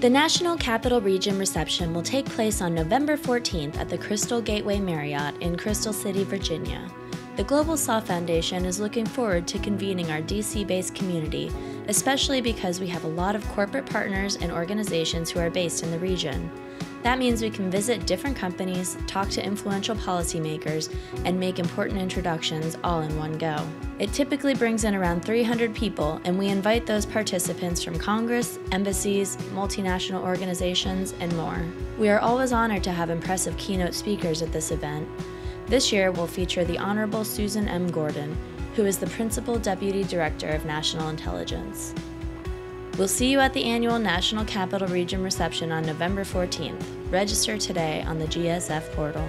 The National Capital Region reception will take place on November 14th at the Crystal Gateway Marriott in Crystal City, Virginia. The Global SOF Foundation is looking forward to convening our DC based community, especially because we have a lot of corporate partners and organizations who are based in the region. That means we can visit different companies, talk to influential policymakers, and make important introductions all in one go. It typically brings in around 300 people, and we invite those participants from Congress, embassies, multinational organizations, and more. We are always honored to have impressive keynote speakers at this event. This year, we'll feature the Honorable Susan M. Gordon, who is the Principal Deputy Director of National Intelligence. We'll see you at the annual National Capital Region reception on November 14th. Register today on the GSF portal.